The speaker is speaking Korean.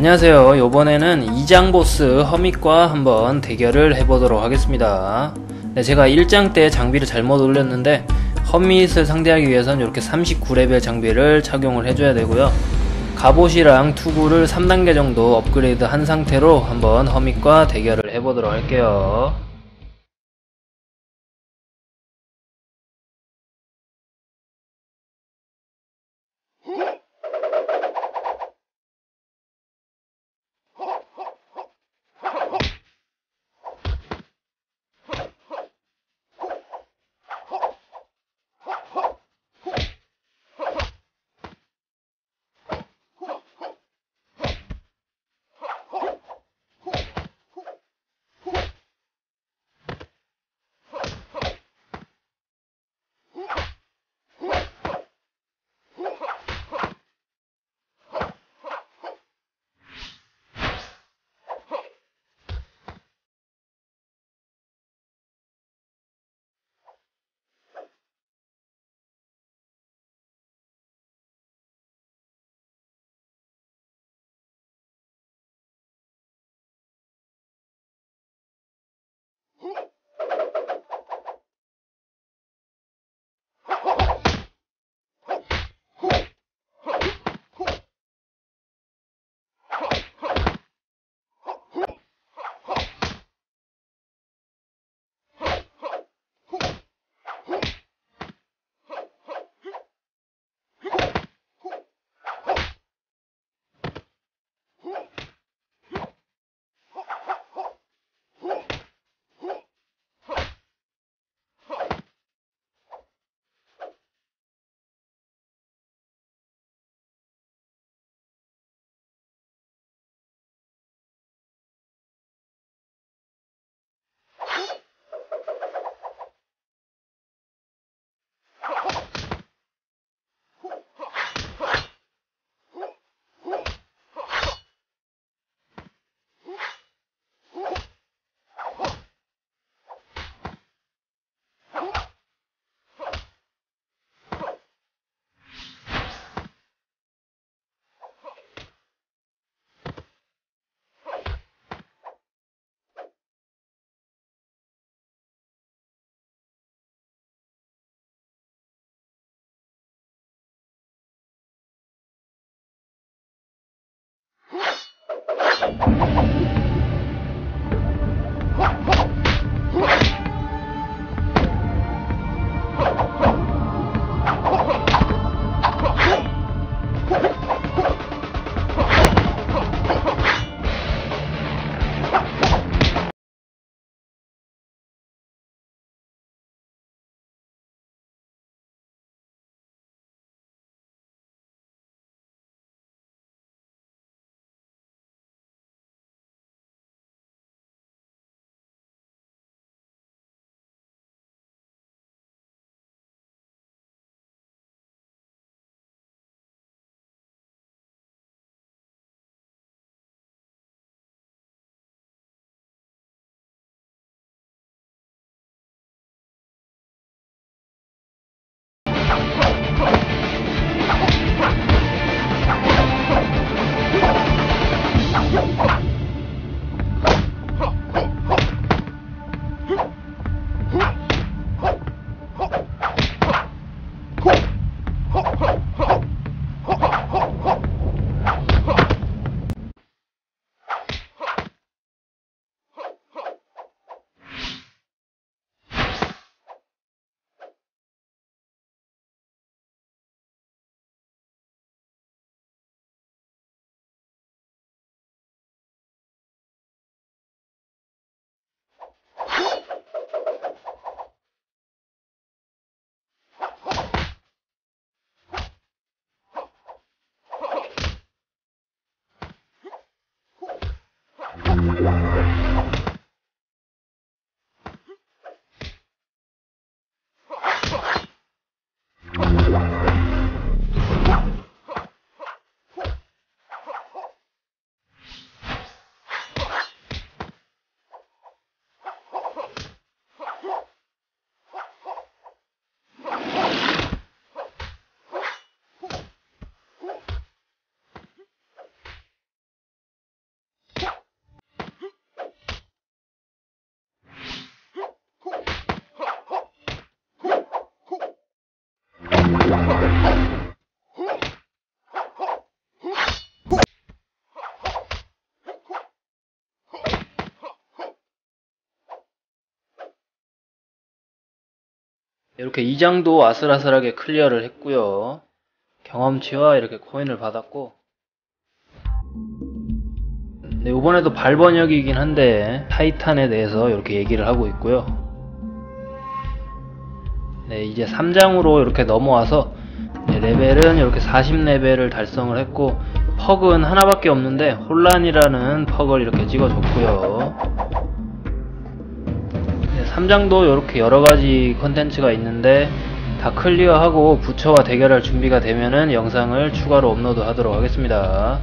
안녕하세요. 이번에는 이장 보스 허밋과 한번 대결을 해보도록 하겠습니다. 네, 제가 1장 때 장비를 잘못 올렸는데 허밋을 상대하기 위해서는 이렇게 39레벨 장비를 착용을 해줘야 되고요. 갑옷이랑 투구를 3단계 정도 업그레이드 한 상태로 한번 허밋과 대결을 해보도록 할게요. Yeah. 이렇게 2장도 아슬아슬하게 클리어를 했고요. 경험치와 이렇게 코인을 받았고 네, 이번에도 발번역이긴 한데 타이탄에 대해서 이렇게 얘기를 하고 있고요. 네, 이제 3장으로 이렇게 넘어와서 네, 레벨은 이렇게 40레벨을 달성을 했고 퍽은 하나밖에 없는데 혼란이라는 퍽을 이렇게 찍어줬고요. 네, 3장도 이렇게 여러가지 컨텐츠가 있는데 다 클리어하고 부처와 대결할 준비가 되면은 영상을 추가로 업로드 하도록 하겠습니다.